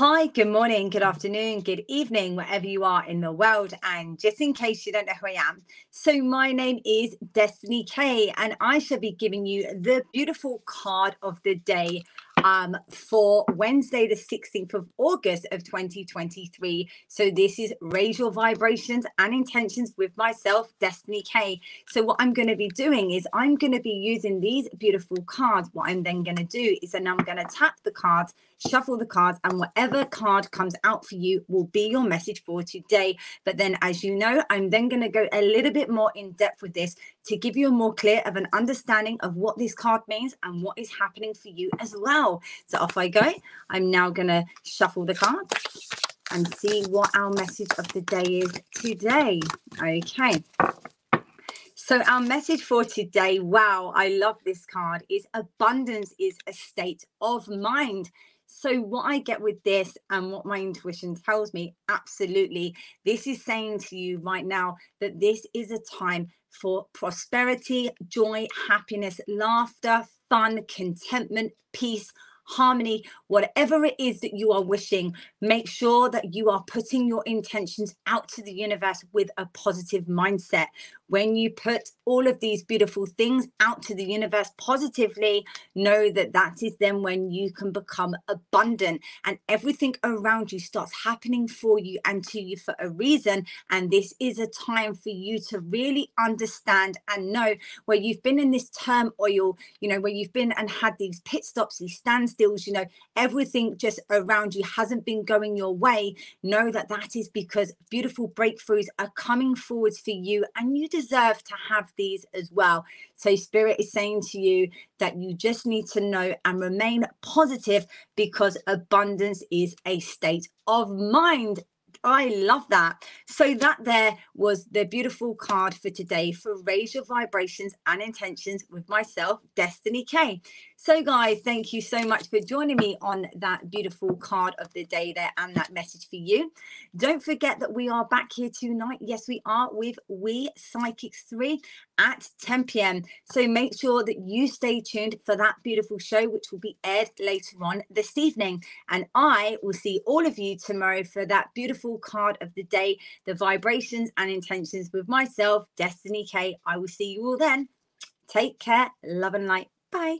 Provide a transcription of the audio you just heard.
Hi, good morning, good afternoon, good evening, wherever you are in the world. And just in case you don't know who I am, so my name is Destiny K, and I shall be giving you the beautiful card of the day um, for Wednesday, the 16th of August of 2023. So this is Raise Your Vibrations and Intentions with myself, Destiny K. So what I'm going to be doing is I'm going to be using these beautiful cards. What I'm then going to do is then I'm going to tap the cards, shuffle the cards, and whatever card comes out for you will be your message for today. But then, as you know, I'm then going to go a little bit more in depth with this to give you a more clear of an understanding of what this card means and what is happening for you as well. So off I go. I'm now going to shuffle the cards and see what our message of the day is today. Okay. So our message for today, wow, I love this card, is abundance is a state of mind. So, what I get with this and what my intuition tells me, absolutely, this is saying to you right now that this is a time for prosperity, joy, happiness, laughter, fun, contentment, peace, harmony, whatever it is that you are wishing, make sure that you are putting your intentions out to the universe with a positive mindset. When you put all of these beautiful things out to the universe positively, know that that is then when you can become abundant and everything around you starts happening for you and to you for a reason. And this is a time for you to really understand and know where you've been in this term oil, you know, where you've been and had these pit stops, these standstills, you know, everything just around you hasn't been going your way. Know that that is because beautiful breakthroughs are coming forwards for you and you deserve to have these as well. So, Spirit is saying to you that you just need to know and remain positive because abundance is a state of mind. I love that. So that there was the beautiful card for today for raise your vibrations and intentions with myself, Destiny K. So, guys, thank you so much for joining me on that beautiful card of the day there and that message for you. Don't forget that we are back here tonight. Yes, we are with We Psychics 3 at 10 p.m. So make sure that you stay tuned for that beautiful show, which will be aired later on this evening. And I will see all of you tomorrow for that beautiful card of the day, the vibrations and intentions with myself, Destiny K. I will see you all then. Take care. Love and light. Bye.